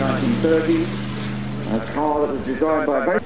1930. A car that was designed by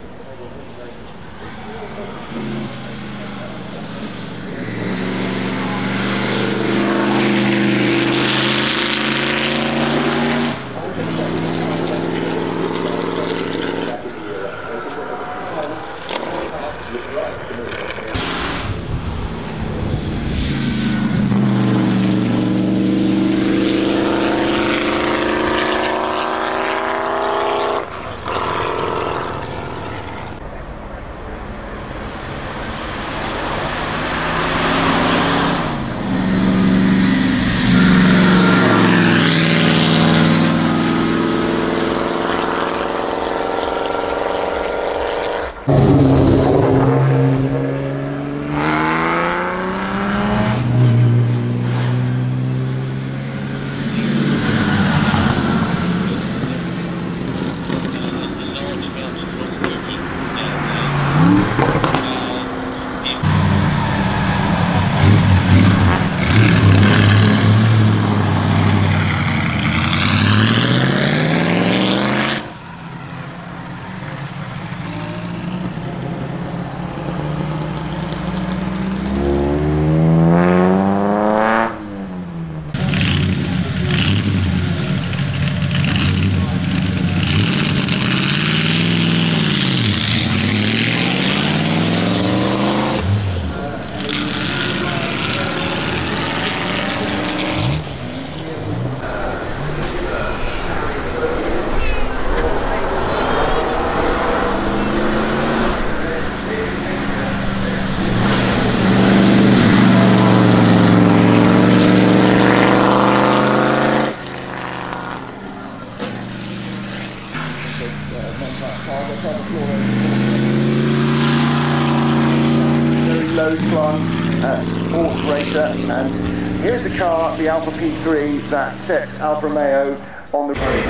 Very low slung uh, sports racer and here's the car, the Alfa P3 that sets Alfa Romeo on the road.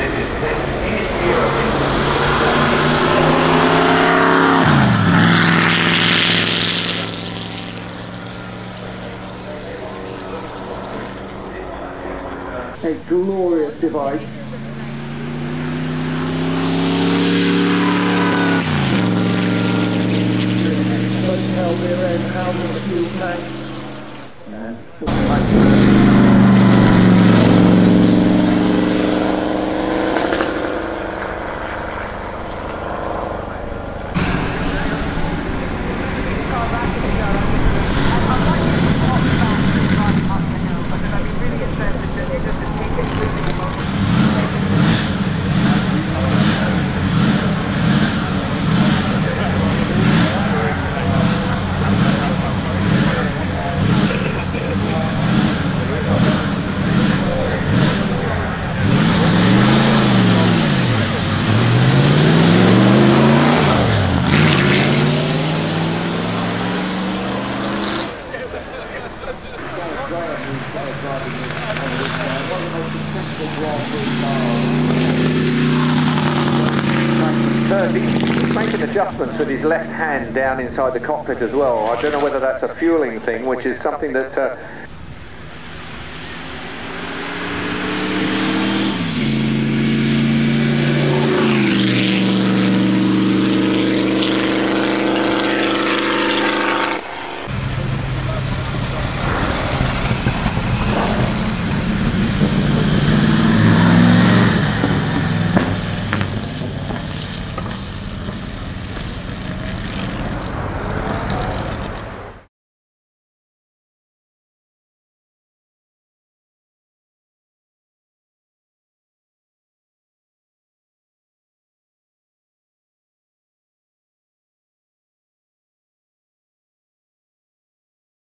A glorious device. The fuel tank. He's making adjustments with his left hand down inside the cockpit as well. I don't know whether that's a fueling thing, which is something that uh,